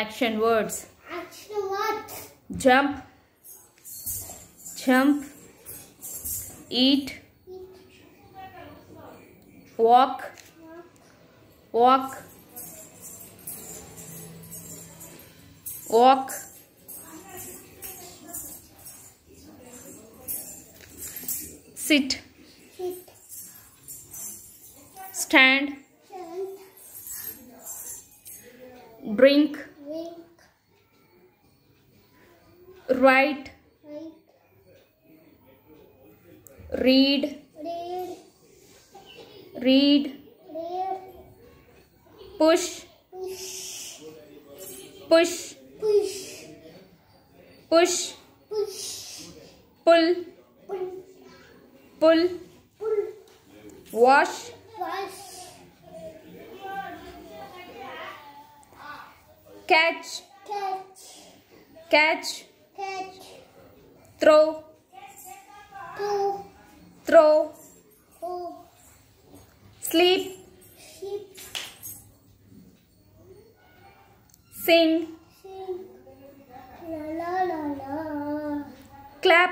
Action words. Action what? Jump. Jump. Eat. Walk. Walk. Walk. Sit. Stand. Drink. Drink. Write. Write. Read. Read. Read. Read. Push. Push. Push. Push. Push. Push. Pull. Pull. Pull. Pull. Wash. Catch. Catch. Catch. Catch. Throw. Two. Throw. Two. Sleep. Sheep. Sing. Sing. La la la la. Clap.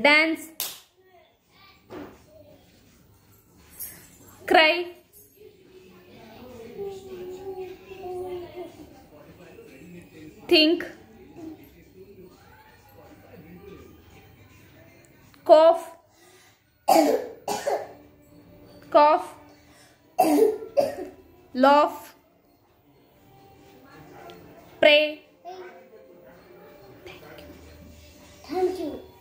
Dance. Cry. Think. Cough. Cough. Laugh. Pray. Thank you.